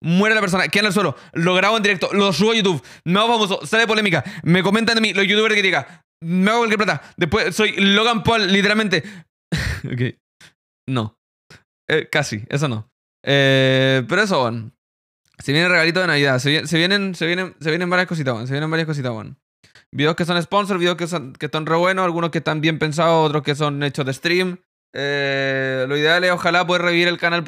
Muere la persona, queda en el suelo, lo grabo en directo, lo subo a YouTube, me hago famoso, sale polémica, me comentan de mí, los youtubers que diga, me hago cualquier plata, después soy Logan Paul, literalmente. ok. No. Eh, casi, eso no. Eh, pero eso, bueno. Se viene el regalito de Navidad, se, se vienen, se vienen, se vienen varias cositas, bueno. Se vienen varias cositas, bueno. Videos que son sponsor, videos que, son, que están re buenos, algunos que están bien pensados, otros que son hechos de stream. Eh, lo ideal es ojalá poder revivir el canal